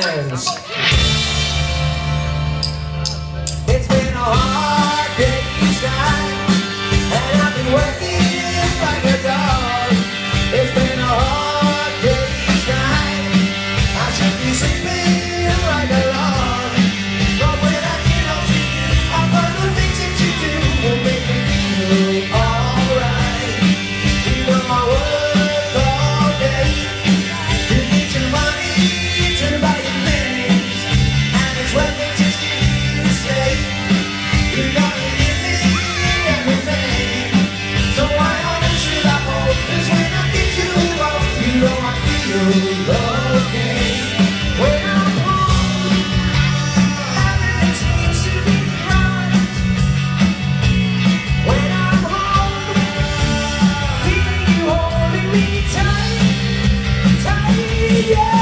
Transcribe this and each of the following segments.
hands. Yeah!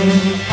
Thank you.